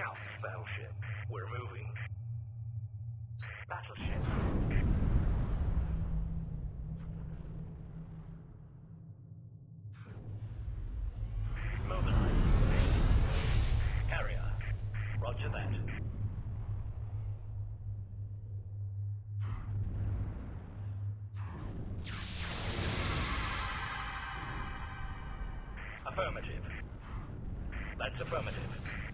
out, battleship. We're moving. Battleship. Mobilize. Carrier. Roger that. Affirmative. That's affirmative.